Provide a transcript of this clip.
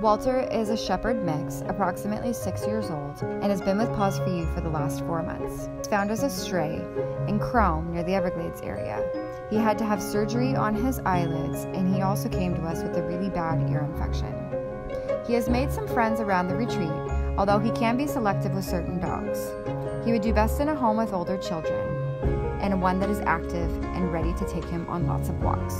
Walter is a shepherd mix, approximately six years old, and has been with Paws for You for the last four months. Found as a stray in Krome near the Everglades area. He had to have surgery on his eyelids, and he also came to us with a really bad ear infection. He has made some friends around the retreat, although he can be selective with certain dogs. He would do best in a home with older children, and one that is active and ready to take him on lots of walks.